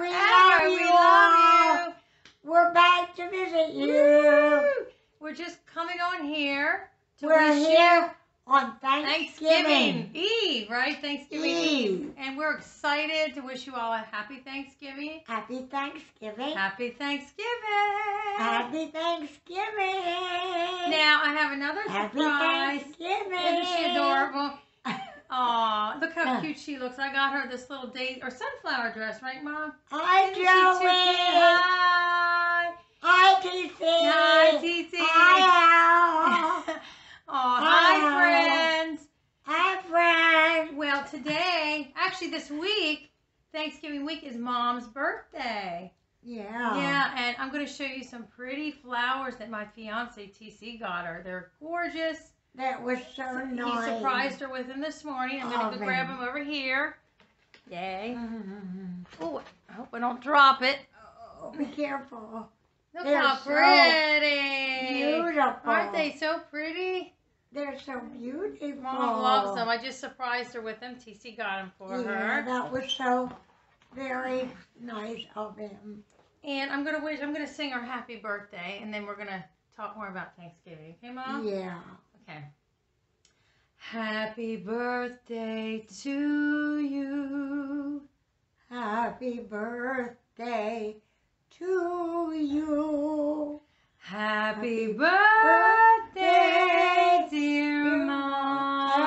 We love We you love all. We're back to visit you. you. We're just coming on here to We're wish here on Thanksgiving. Thanksgiving Eve, right? Thanksgiving Eve. And we're excited to wish you all a happy Thanksgiving. Happy Thanksgiving. Happy Thanksgiving. Happy Thanksgiving. Now I have another Happy surprise. Thanksgiving. Isn't she adorable? Aw, look how Uh. cute she looks. I got her this little date or sunflower dress, right, Mom? Hi, Isn't she too cute? Joey. Hi. Hi, TC. Hi, TC. Hi, Al. Aw, Hi. hi, friends. Hi, friend. Well, today, actually this week, Thanksgiving week is Mom's birthday. Yeah. Yeah, and I'm going to show you some pretty flowers that my fiance TC got her. They're gorgeous. That was so nice. He surprised her with them this morning. I'm Oh, going to go grab them over here. Yay. Mhm. Oh, I hope I don't drop it. Oh, be careful. Look They're how so pretty. Beautiful. Aren't they so pretty? They're so beautiful. Mom loves them. I just surprised her with them. TC got them for Yeah, her. that was so very nice of him. And I'm gonna wish. I'm gonna sing her happy birthday, and then we're gonna talk more about Thanksgiving. Okay, Mom? Yeah. Okay. Happy birthday to you. Happy birthday to you. Happy Happy birthday, dear dear mom.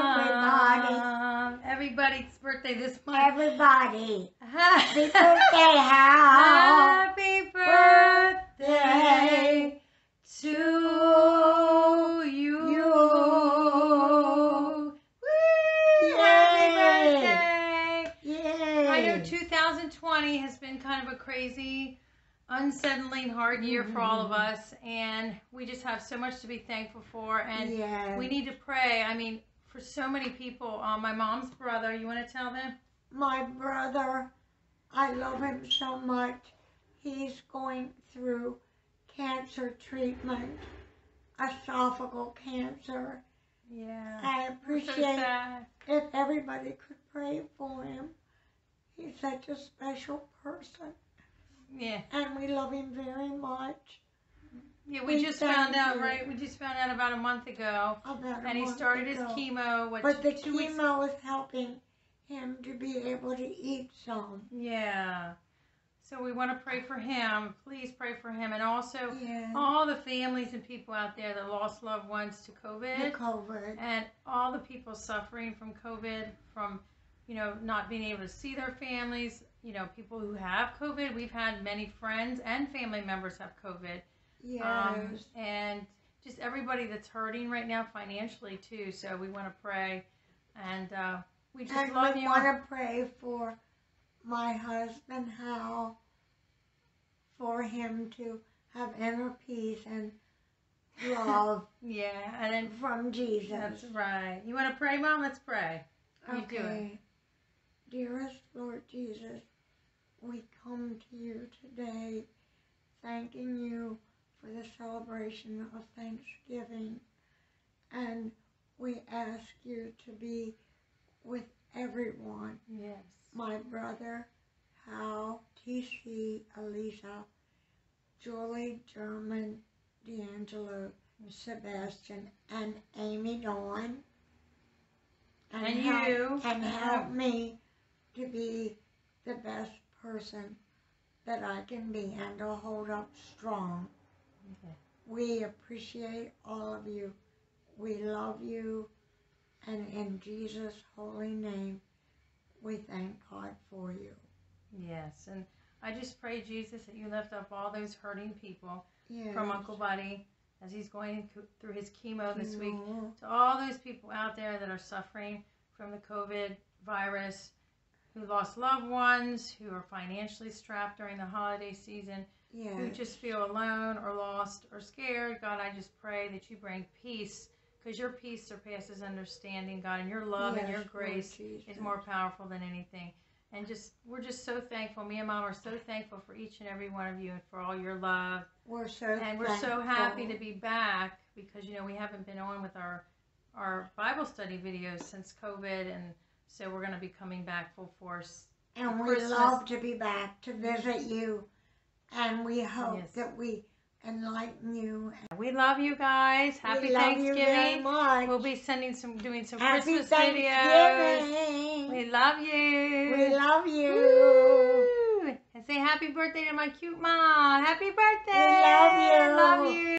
Everybody's birthday this month. Everybody. Happy Happy birthday, Hal. I know 2020 has been kind of a crazy, unsettling, hard year for all of Mhm. us, and we just have so much to be thankful for. And we need to pray. I mean, for so many people. Um, my mom's brother. You want to tell them? my brother, I love him so much. He's going through cancer treatment, esophageal cancer. Yeah. I appreciate sad. if everybody could pray for him. He's such a special person, Yeah. and we love him very much. Yeah. We We just found out, you. right? We just found out about a month ago, About and he started his chemo. What? But the chemo is helping him to be able to eat some. Yeah. So we want to pray for him. Please pray for him, and also Yeah. all the families and people out there that lost loved ones to The COVID, COVID. and all the people suffering from COVID, from you know not being able to see their families. You know, people who have COVID. We've had many friends and family members have COVID. Yes. Um, and just everybody that's hurting right now financially too. So we want to pray, and uh, we just and love we you. want to pray for my husband Hal, for him to have inner peace and love Yeah, and then from Jesus. that's right. You want to pray, Mom? Let's pray. You do it. okay. Dearest Lord Jesus, we come to you today thanking you for the celebration of Thanksgiving. And we ask you to be with everyone Yes. my brother, Hal, TC, Elisa, Julie, German, D'Angelo, Sebastian, and Amy Dawn. And help- you. And help me to be the best person that I can be and to hold up strong. Okay. We appreciate all of you. We love you. And in Jesus' holy name, we thank God for you. Yes, and I just pray, Jesus, that you lift up all those hurting people Yes. from Uncle Buddy as he's going through his chemo this week. To all those people out there that are suffering from the COVID virus, who lost loved ones, who are financially strapped during the holiday season, who just feel alone or lost or scared. God, I just pray that you bring peace because your peace surpasses understanding, God, and your love and your Yes, Lord grace is more powerful than anything. And just we're just so thankful. Me and Mom are so thankful for each and every one of you and for all your love. We're so And we're so happy to be back because you know we haven't been on with our our Bible study videos since COVID, and so we're going to be coming back full force And we Christmas. love to be back to visit you. And we hope Yes. that we enlighten you. We love you guys. Happy we love you very Thanksgiving. much. We'll be sending some, doing some Happy Christmas videos. Thanksgiving. We love you. We love you. Woo! And say happy birthday to my cute mom. Happy birthday. We love you. Love you.